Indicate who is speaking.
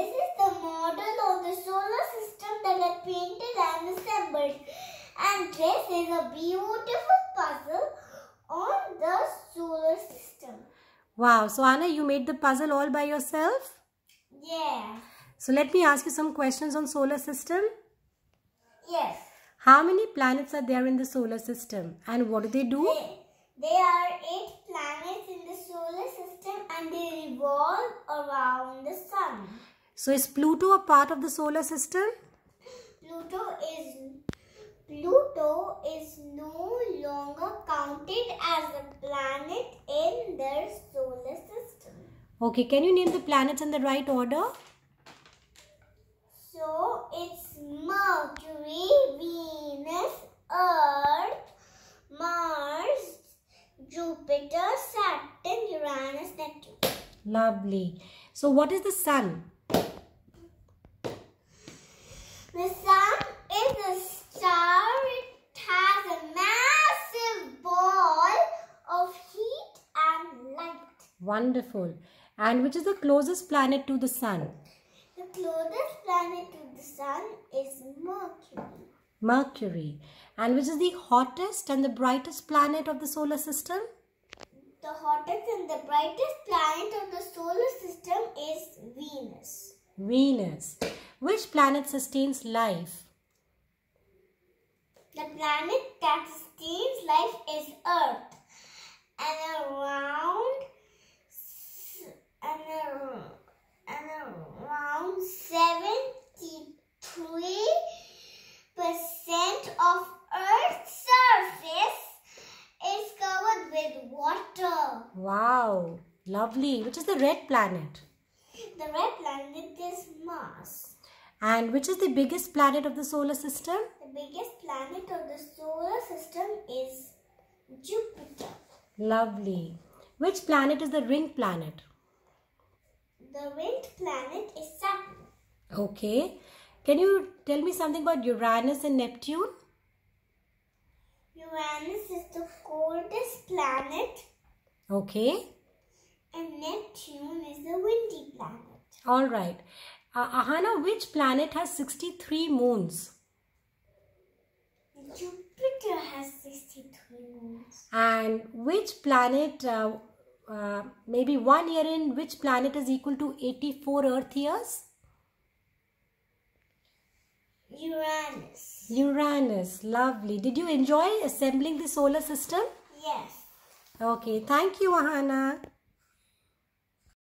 Speaker 1: This is the model of the solar system that I painted and assembled. And this is a beautiful puzzle on the solar system.
Speaker 2: Wow. So Ahana, you made the puzzle all by yourself?
Speaker 1: Yeah.
Speaker 2: So let me ask you some questions on solar system.
Speaker 1: Yes.
Speaker 2: How many planets are there in the solar system and what do they do? So is Pluto a part of the solar system?
Speaker 1: Pluto is Pluto is no longer counted as a planet in their solar system.
Speaker 2: Okay, can you name the planets in the right order?
Speaker 1: So it's Mercury, Venus, Earth, Mars, Jupiter, Saturn, Uranus, Neptune.
Speaker 2: Lovely. So what is the sun?
Speaker 1: The sun is a star. It has a massive ball of heat and light.
Speaker 2: Wonderful. And which is the closest planet to the sun?
Speaker 1: The closest planet to the sun is Mercury.
Speaker 2: Mercury. And which is the hottest and the brightest planet of the solar system?
Speaker 1: The hottest and the brightest planet of the solar system is Venus.
Speaker 2: Venus. Which planet sustains life?
Speaker 1: The planet that sustains life is Earth. And around and around, and around 73 percent of Earth's surface is covered with water.
Speaker 2: Wow. Lovely. Which is the red planet?
Speaker 1: The red planet is Mars.
Speaker 2: And which is the biggest planet of the solar system?
Speaker 1: The biggest planet of the solar system is Jupiter.
Speaker 2: Lovely. Which planet is the ring planet?
Speaker 1: The ring planet is Saturn.
Speaker 2: Okay. Can you tell me something about Uranus and Neptune?
Speaker 1: Uranus is the coldest planet
Speaker 2: Okay.
Speaker 1: and Neptune is the windy planet.
Speaker 2: All right. Uh, Ahana, which planet has 63 moons?
Speaker 1: Jupiter has 63 moons.
Speaker 2: And which planet, uh, uh, maybe one year in, which planet is equal to 84 Earth years?
Speaker 1: Uranus.
Speaker 2: Uranus. Lovely. Did you enjoy assembling the solar system?
Speaker 1: Yes.
Speaker 2: Okay. Thank you, Ahana.